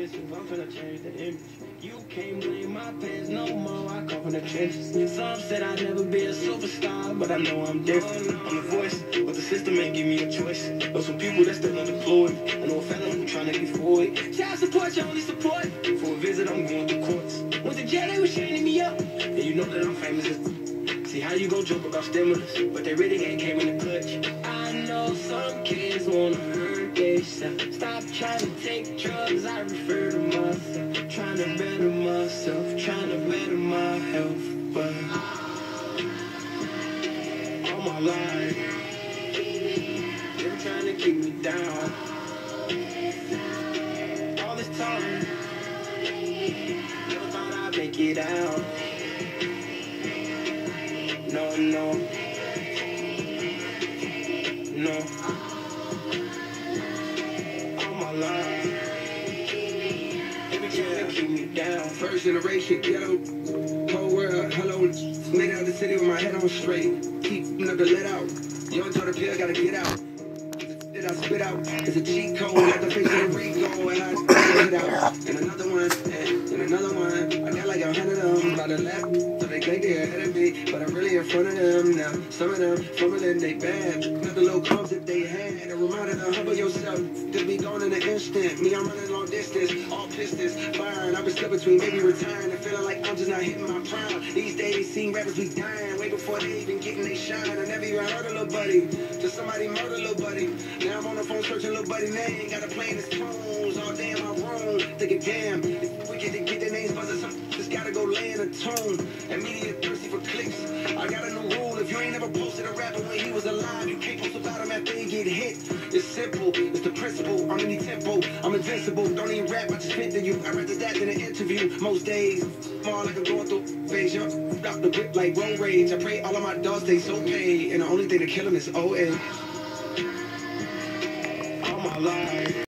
intentions. I'm to change the image. You can't blame my pants no more. I come from the trenches. Some said I'd never be a superstar, but I know I'm different. I'm the voice, but the system ain't give me a choice. Know some people that still unemployed. I know a felon who trying to get forward. Child support, your only support. For a visit, I'm going to courts. Went to jail, they was chaining me up. And you know that I'm famous See how you gon' joke about stimulus, but they really ain't came in the clutch. I know some kids wanna hurt Stop trying to take drugs, I refer to myself. Trying to better myself, trying to better my health, but all my life, they're trying to keep me down. All this time, never thought I'd make it out. No. No. Time me down. First generation ghetto, whole world, hello. Made out the city with my head on straight. Keep never let out. Young to the pill, gotta get out. That I spit out It's a cheat code. At the face of the Rico, and I spit it out. And another one, and, and another one. I got like a hundred of them by the left. So they think they're ahead of but I'm really in front of them now. Some of them fumbling they bad. Got the little crumbs that they had. A reminder to humble yourself. To be gone in an instant. Me, I'm running long distance. All pistons firing. I've been stuck between maybe retiring and feeling like I'm just not hitting my prime. These days, seeing rappers be dying way before they even getting they shine. I never even heard a little buddy. Till somebody murder little buddy. Now I'm on the phone searching little buddy name. Got to play in his tones all day in my room. Thinking, damn, it's wicked to get their names. Some just gotta go lay in a. And media ain't never posted a rapper when he was alive, you can't post about him after he get hit. It's simple. It's the principle. On any tempo, I'm invincible. Don't even rap. I just fit to you. I rather that than an interview. Most days, more like I'm going through phase. Yo, Got the whip like road rage. I pray all of my dogs stay so paid. And the only thing to kill them is OA. All my life.